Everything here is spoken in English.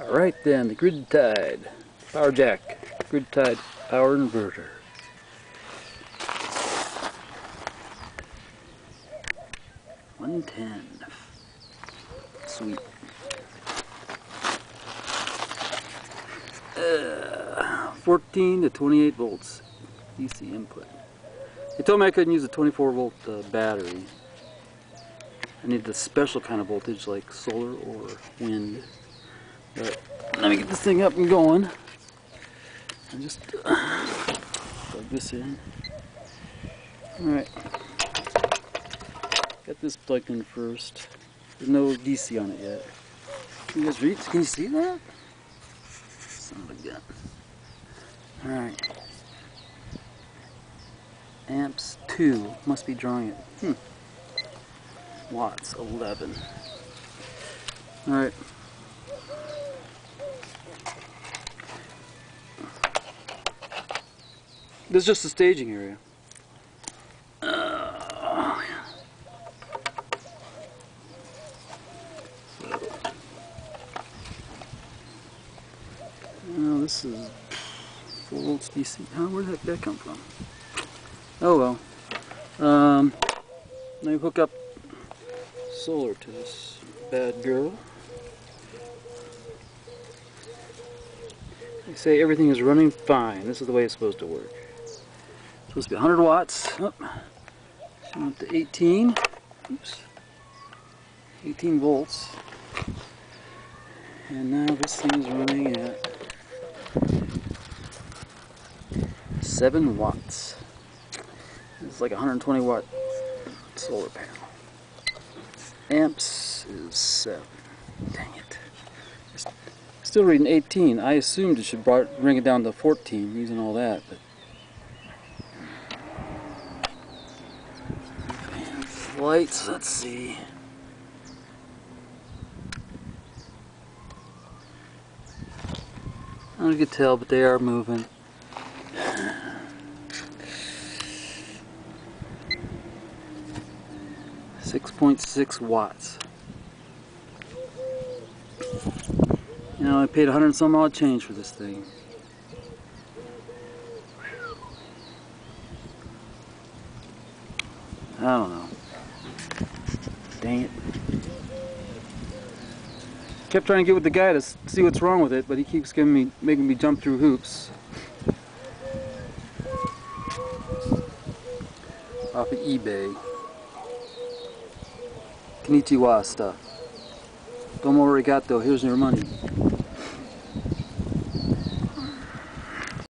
Alright then, the grid tie. Power jack. Grid tie power inverter. One ten. Sweet. Uh, 14 to 28 volts DC input. They told me I couldn't use a 24 volt uh, battery. I needed a special kind of voltage like solar or wind. But let me get this thing up and going. And just uh, plug this in. Alright. Got this plugged in first. There's no DC on it yet. Can you guys read? Can you see that? Son of a gun. Alright. Amps 2. Must be drawing it. Hmm. Watts 11. Alright. This is just the staging area. So, this is 4 volts DC. How, where did that come from? Oh well. Um, let me hook up solar to this bad girl. They say everything is running fine. This is the way it's supposed to work. Supposed to be 100 watts. Oh, went to 18. Oops. 18 volts. And now this thing is running at 7 watts. It's like a 120 watt solar panel. Amps is 7. Dang it. Still reading 18. I assumed it should bring it down to 14 using all that, but lights, let's see. I don't you can tell, but they are moving. Six point six watts. You know, I paid a hundred some odd change for this thing. I don't know. Dang it. Kept trying to get with the guy to see what's wrong with it, but he keeps giving me, making me jump through hoops. Off of eBay. Konnichiwa stuff. Domo arigato, here's your money.